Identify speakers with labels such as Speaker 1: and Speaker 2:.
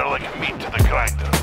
Speaker 1: They're like meat to the grinder.